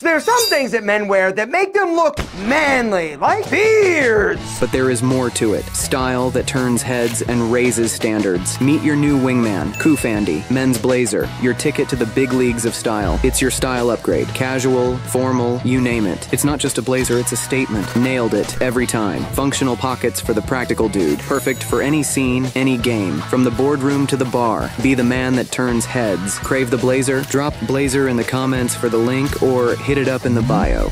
There are some things that men wear that make them look manly, like beards. But there is more to it. Style that turns heads and raises standards. Meet your new wingman, COOFANDY, men's blazer, your ticket to the big leagues of style. It's your style upgrade. Casual, formal, you name it. It's not just a blazer, it's a statement. Nailed it every time. Functional pockets for the practical dude. Perfect for any scene, any game. From the boardroom to the bar. Be the man that turns heads. Crave the blazer? Drop blazer in the comments for the link or hit it up in the bio.